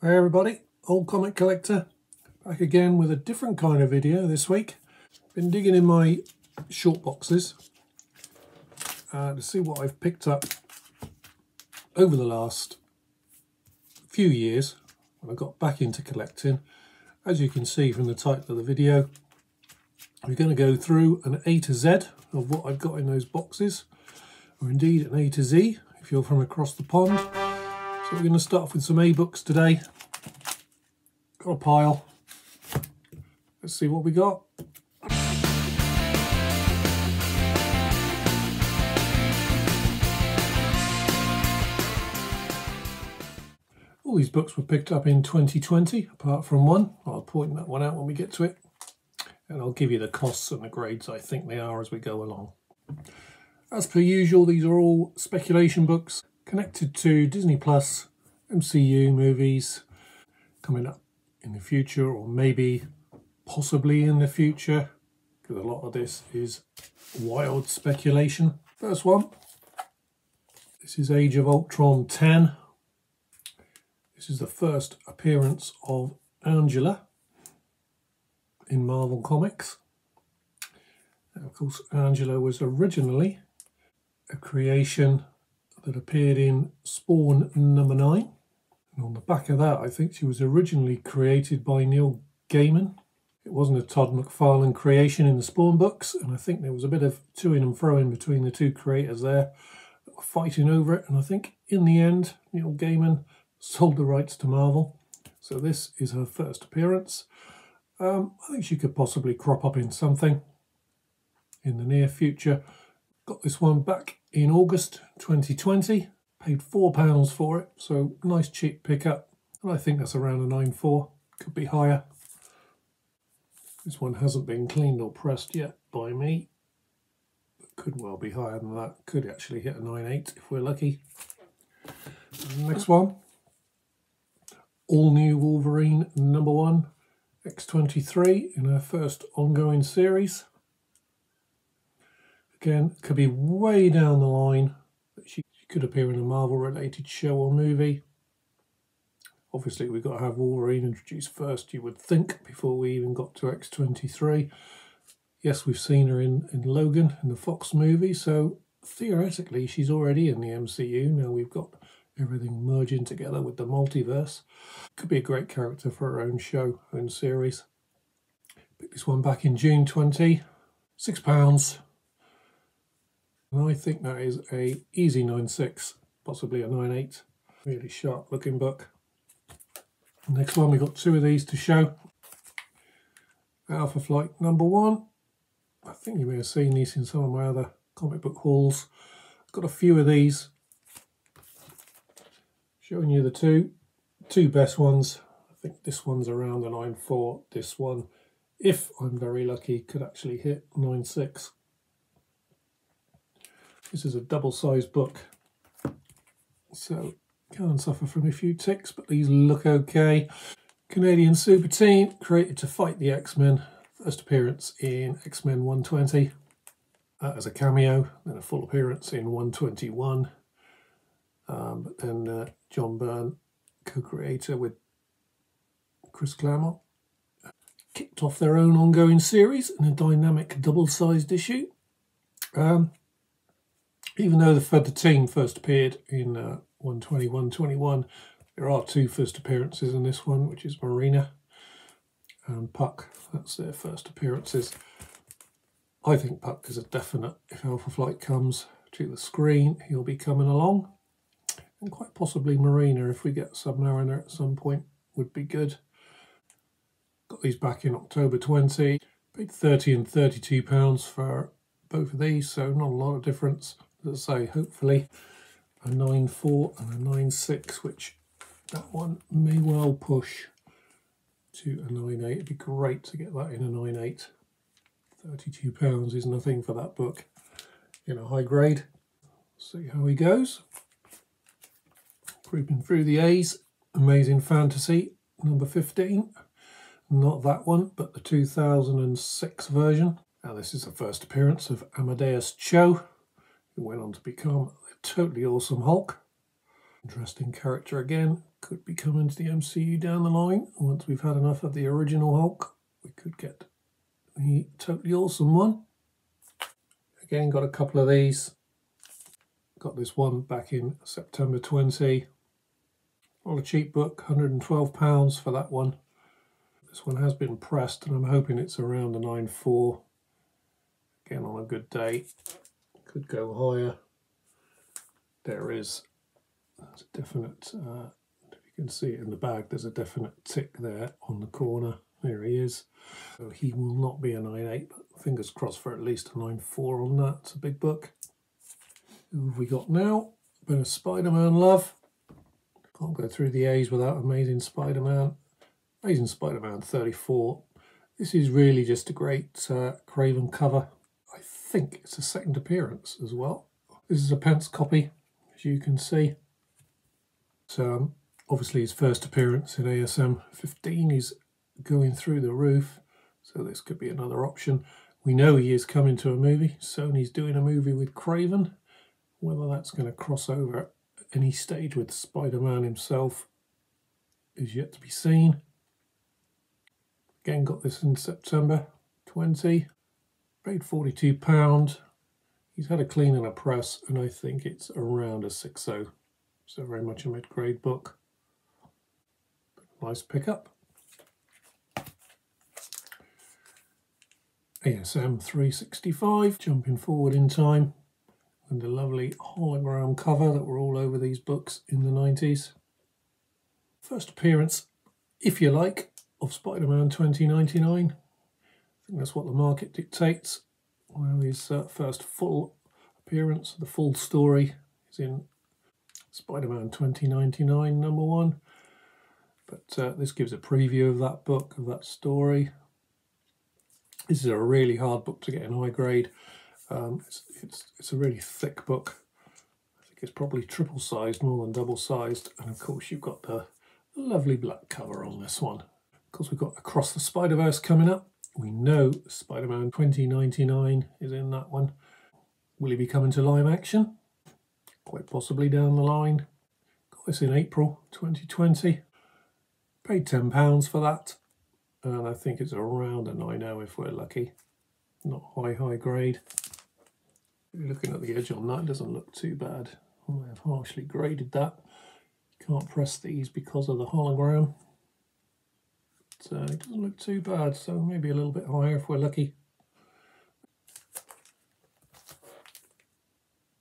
Hi everybody, Old Comic Collector, back again with a different kind of video this week. Been digging in my short boxes uh, to see what I've picked up over the last few years when I got back into collecting. As you can see from the title of the video, we're going to go through an A to Z of what I've got in those boxes, or indeed an A to Z if you're from across the pond. So we're going to start off with some A books today. Got a pile. Let's see what we got. All these books were picked up in 2020, apart from one. I'll point that one out when we get to it. And I'll give you the costs and the grades I think they are as we go along. As per usual, these are all speculation books connected to Disney Plus, MCU movies coming up in the future, or maybe possibly in the future, because a lot of this is wild speculation. First one, this is Age of Ultron 10. This is the first appearance of Angela in Marvel Comics. Of course, Angela was originally a creation that appeared in Spawn number 9. And on the back of that, I think she was originally created by Neil Gaiman. It wasn't a Todd McFarlane creation in the Spawn books, and I think there was a bit of to-in and fro-in between the two creators there, fighting over it, and I think in the end, Neil Gaiman sold the rights to Marvel. So this is her first appearance. Um, I think she could possibly crop up in something in the near future. Got this one back in August 2020. Paid £4 for it, so nice cheap pickup. And I think that's around a 9.4. Could be higher. This one hasn't been cleaned or pressed yet by me. Could well be higher than that. Could actually hit a 9.8 if we're lucky. next one. All new Wolverine number one. X23 in her first ongoing series. Again, could be way down the line. She, she could appear in a Marvel related show or movie. Obviously, we've got to have Wolverine introduced first, you would think, before we even got to X23. Yes, we've seen her in, in Logan in the Fox movie, so theoretically, she's already in the MCU. Now we've got everything merging together with the multiverse. Could be a great character for her own show, own series. Pick this one back in June 20, six pounds. And I think that is a easy 9.6, possibly a 9.8. Really sharp looking book. Next one, we've got two of these to show. Alpha Flight number one. I think you may have seen these in some of my other comic book hauls. Got a few of these showing you the two two best ones I think this one's around a 9.4 this one if I'm very lucky could actually hit 9.6 this is a double-sized book. So can suffer from a few ticks but these look okay. Canadian super team created to fight the X-Men. First appearance in X-Men 120 uh, as a cameo then a full appearance in 121 um, but then uh, John Byrne, co-creator with Chris Claremont, kicked off their own ongoing series in a dynamic double-sized issue. Um, even though the, the team first appeared in uh, 121 there are two first appearances in this one, which is Marina and Puck. That's their first appearances. I think Puck is a definite. If Alpha Flight comes to the screen, he'll be coming along and quite possibly Marina if we get Submariner at some point would be good. Got these back in October 20. Paid 30 and 32 pounds for both of these, so not a lot of difference. I say, hopefully a 9.4 and a 9.6, which that one may well push to a 9.8. It'd be great to get that in a 9.8. 32 pounds is nothing for that book in a high grade. See how he goes. Creeping through the A's, Amazing Fantasy, number 15. Not that one, but the 2006 version. Now this is the first appearance of Amadeus Cho, who went on to become a totally awesome Hulk. Interesting character again. could be coming to the MCU down the line. Once we've had enough of the original Hulk, we could get the totally awesome one. Again, got a couple of these. Got this one back in September 20. Not a cheap book, £112 for that one. This one has been pressed and I'm hoping it's around a 9.4. Again, on a good day, could go higher. There is a definite, uh, if you can see it in the bag, there's a definite tick there on the corner. There he is. So he will not be a 9.8, but fingers crossed for at least a 9.4 on that. It's a big book. Who have we got now? A bit of Spider-Man love. Can't go through the A's without Amazing Spider-Man. Amazing Spider-Man 34. This is really just a great uh, Kraven cover. Think it's a second appearance as well. This is a pence copy, as you can see. So um, obviously his first appearance in ASM 15 is going through the roof. So this could be another option. We know he is coming to a movie. Sony's doing a movie with Kraven. Whether that's going to cross over at any stage with Spider-Man himself is yet to be seen. Again, got this in September 20. Paid £42. He's had a clean and a press, and I think it's around a 6.0. So very much a mid-grade book. Nice pickup. ASM 365, jumping forward in time and a lovely hologram cover that were all over these books in the 90s. First appearance, if you like, of Spider-Man 2099. Think that's what the market dictates. Well, his uh, first full appearance, the full story, is in Spider-Man 2099 number one. But uh, this gives a preview of that book, of that story. This is a really hard book to get in high grade. Um, it's, it's, it's a really thick book. I think it's probably triple sized more than double sized. And of course you've got the lovely black cover on this one. Of course we've got Across the Spider-Verse coming up. We know Spider-Man 2099 is in that one. Will he be coming to live action? Quite possibly down the line. Got this in April 2020. Paid £10 for that. And I think it's around a 9.0 if we're lucky. Not high, high grade. Looking at the edge on that doesn't look too bad. I have harshly graded that. Can't press these because of the hologram. So it doesn't look too bad, so maybe a little bit higher if we're lucky.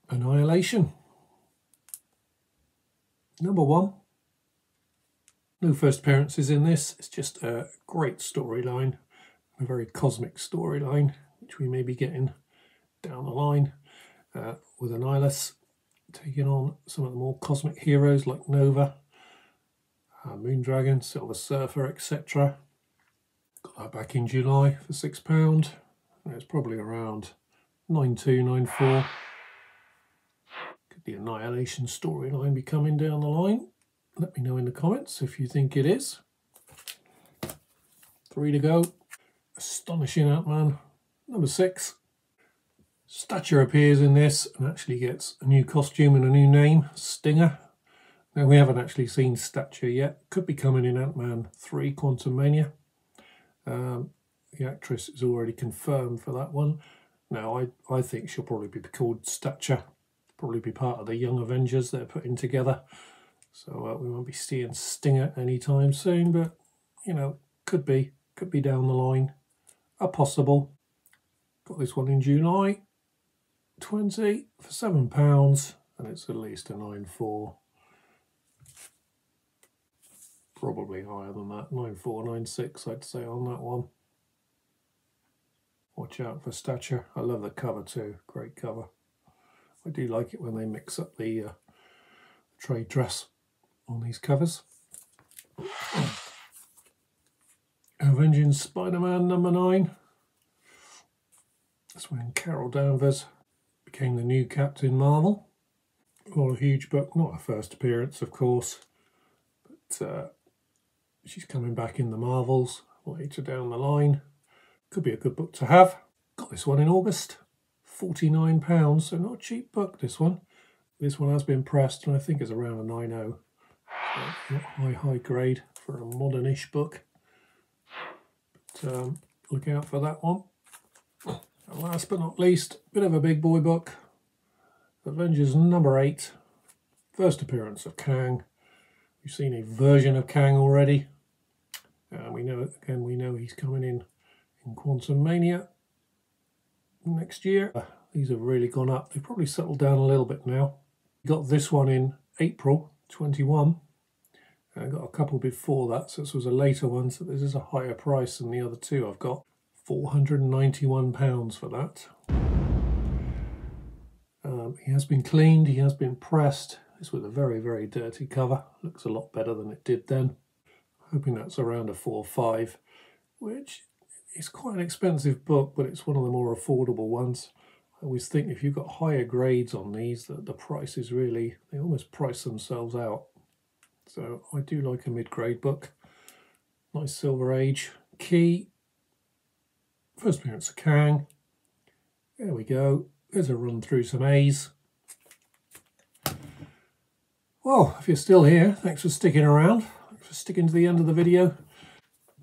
Annihilation. Number one. No first appearances in this. It's just a great storyline, a very cosmic storyline, which we may be getting down the line uh, with Annihilus taking on some of the more cosmic heroes like Nova, uh, Moondragon, Silver Surfer, etc. Got that back in July for £6. It's probably around 9294. Could the Annihilation storyline be coming down the line? Let me know in the comments if you think it is. Three to go. Astonishing Ant-Man. Number six. Stature appears in this and actually gets a new costume and a new name, Stinger. Now we haven't actually seen Stature yet. Could be coming in Ant-Man 3 Quantumania. Um, the actress is already confirmed for that one. Now I, I think she'll probably be called Stature. Probably be part of the Young Avengers they're putting together. So uh, we won't be seeing Stinger anytime soon, but you know, could be, could be down the line. A possible. Got this one in July. 20 for seven pounds and it's at least a 9.4 probably higher than that. 9496, I'd say on that one. Watch out for stature. I love the cover too. Great cover. I do like it when they mix up the uh, trade dress on these covers. Avenging Spider-Man number 9 that's when Carol Danvers became the new Captain Marvel. Well, a huge book, not her first appearance, of course, but uh, she's coming back in the Marvels later down the line. Could be a good book to have. Got this one in August, £49, so not a cheap book, this one. This one has been pressed, and I think it's around a 9.0. not high, high grade for a modernish book. But um, look out for that one. And last but not least, bit of a big boy book. Avengers number 8. First appearance of Kang. We've seen a version of Kang already. And we know, again, we know he's coming in in Quantumania next year. These have really gone up. They've probably settled down a little bit now. Got this one in April 21. I got a couple before that, so this was a later one, so this is a higher price than the other two I've got. £491 for that. Um, he has been cleaned, he has been pressed. This was a very, very dirty cover. Looks a lot better than it did then. Hoping that's around a 4 or 5, which is quite an expensive book, but it's one of the more affordable ones. I always think if you've got higher grades on these, that the price is really, they almost price themselves out. So I do like a mid-grade book. Nice Silver Age. Key. First appearance of Kang. There we go. There's a run through some A's. Well, if you're still here, thanks for sticking around. For sticking to the end of the video.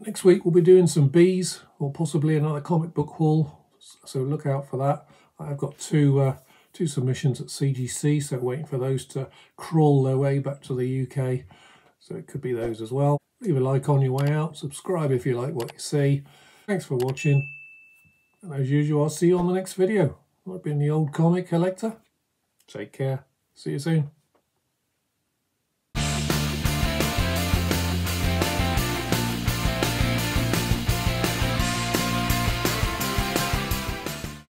Next week we'll be doing some bees or possibly another comic book haul. So look out for that. I've got two uh, two submissions at CGC, so waiting for those to crawl their way back to the UK. So it could be those as well. Leave a like on your way out. Subscribe if you like what you see. Thanks for watching. And as usual, I'll see you on the next video. I've been the old comic collector. Take care. See you soon.